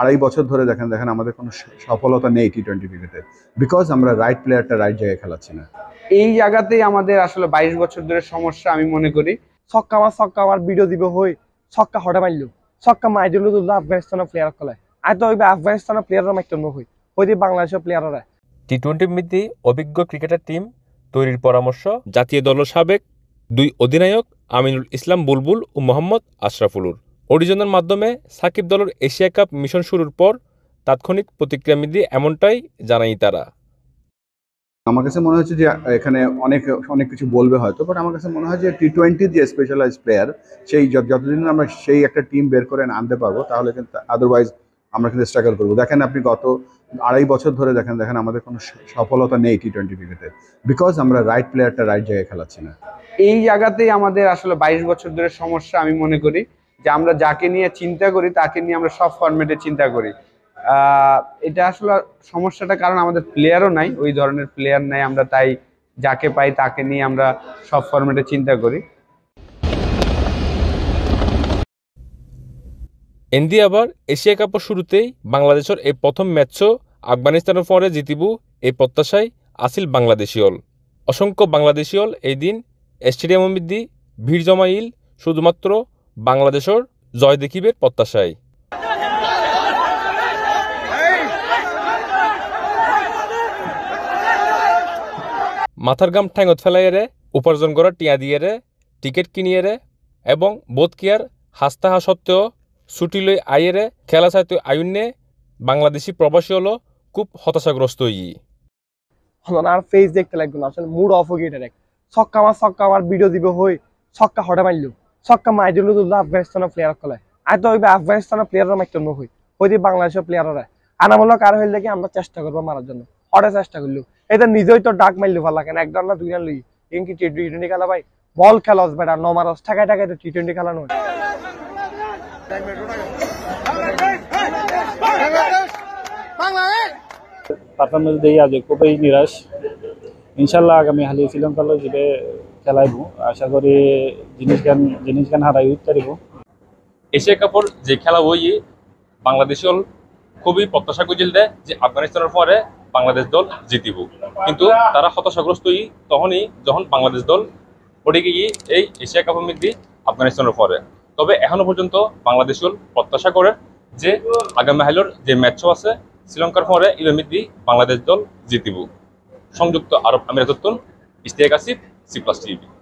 আড়াই বছর ধরে দেখেন দেখেন আমাদের কোনো সফলতা নেই টি টোয়েন্টি ক্রিকেটে বিকজ আমরা রাইট প্লেয়ারটা রাইট জায়গায় খেলাচ্ছি না। এই জায়গাতেই আমাদের আসলে বাইশ বছর ধরে সমস্যা আমি মনে করি। ছক্কা আমার ছক্কা আমার ভিডিও দিব হই। ছক্কা হঠাৎ মারলো। ছক্কা মাই দিল তুললো আফগানিস্তানের প্লেয়ার কলে আর তো ওই আফগানিস্তানের প্লেয়াররা মারতো নহই ওই যে বাংলাদেশের প্লেয়াররা টি টোয়েন্টি ভিত্তি অভিজ্ঞ ক্রিকেটার টিম তৈরির পরামর্শ জাতীয় দলের সাবেক দুই অধিনায়ক আমিনুল ইসলাম বুলবুল ও মোহাম্মদ আশরাফুলুর। অডিশনের মাধ্যমে সাকিব দলের এশিয়া কাপ মিশন শুরুর পর তাৎক্ষণিক প্রতিক্রিয়া মিলিয়ে এমনটাই জানাই তারা। আমার কাছে মনে হচ্ছে যে এখানে অনেক অনেক কিছু বলবে হয়তো বাট আমার কাছে মনে হয় যে টি টোয়েন্টি যে স্পেশালাইজ প্লেয়ার সেই যত- যতদিন আমরা সেই একটা টিম বের করে আনতে পারব তাহলে কিন্তু আদারওয়াইজ আমরা কিন্তু স্ট্রাগল করব। দেখেন আপনি গত আড়াই বছর ধরে দেখেন দেখেন আমাদের কোনো স- সফলতা নেই টি টোয়েন্টি ক্রিকেটে বিকজ আমরা রাইট প্লেয়ারটা রাইট জায়গায় খেলাচ্ছি না। এই জায়গাতেই আমাদের আসলে বাইশ বছর ধরে সমস্যা আমি মনে করি। যে আমরা যাকে নিয়ে চিন্তা করি, তাকে নিয়ে আমরা সব ফরম্যাটে চিন্তা করি। এটা আসলে সমস্যাটা কারণ আমাদের প্লেয়ারও নাই, ওই ধরনের প্লেয়ার নাই, আমরা তাই যাকে পাই তাকে নিয়ে আমরা সব ফরম্যাটে চিন্তা করি। এনদি আবার এশিয়া কাপের শুরুতেই বাংলাদেশের এই প্রথম ম্যাচও আফগানিস্তানের পরে জিতিব এই প্রত্যাশায় আসিল বাংলাদেশীয়ল অসংখ্য বাংলাদেশীয়ল এই দিন স্টেডিয়াম মধ্যে ভিড় জমাইল, শুধুমাত্র বাংলাদেশের জয় দেখিবের প্রত্যাশায়। মাথার গাম ঠ্যাঙত ফেলাইয়েরে, উপার্জন করা টিয়া দিয়েরে, টিকিট কিনিয়েরে এবং বোধ কিয়ার হাসতা হা সত্ত্বেও ছুটি লই আইয়েরে খেলা চাইতে আয়ুন্নে বাংলাদেশি প্রবাসী হলো খুব হতাশাগ্রস্ত ই আর ফেস দেখতে লাগবে না। আসলে মুড অফ হয়ে গেছে ছক্কা আমার ছক্কা আমার ভিডিও দিব হই, ছক্কা হঠাৎ মারলো। ছক্কা মাই দিল তুললো আফগানিস্তানের প্লেয়ার কলে। আই তো ওই আফগানিস্তানের নহই যে বাংলাদেশের আনামূলক আর হইলে কি আমরা চেষ্টা করব মারার জন্য। হঠাৎ চেষ্টা করল। এটা নিজেই তো ডাক মারলো ভালো লাগে না। না দুই লই। টি টোয়েন্টি খেলা ভাই। বল খেলস বেটা। ন মারস। ঠেকায় ঠেকায় তো টি টোয়েন্টি খেলা নয় পারফরমেন্স দিয়ে আজ খুবই নিরাশ ইনশাল্লাহ আগামী হালি শ্রীলঙ্কালৈ যিবে খেলাইব। আশা করি জিনিস জিনিস হারাই উঠতে পারিব। এশিয়া কাপর যে খেলা হই, বাংলাদেশ খুবই প্রত্যাশা যে আফগানিস্তানের পরে বাংলাদেশ দল জিতিব। কিন্তু তারা হতাশাগ্রস্তই তখনই যখন বাংলাদেশ দল পড়ে গিয়ে এই এশিয়া কাপের মধ্যে আফগানিস্তানের পরে। তবে এখনও পর্যন্ত বাংলাদেশ প্রত্যাশা করে যে, আগামী হাইলর যে ম্যাচও আছে, শ্রীলঙ্কার পরে মধ্যে বাংলাদেশ দল জিতিব। সংযুক্ত আরব আমিরাতত্তন ইস্তিয়াক আসিফ se plastive.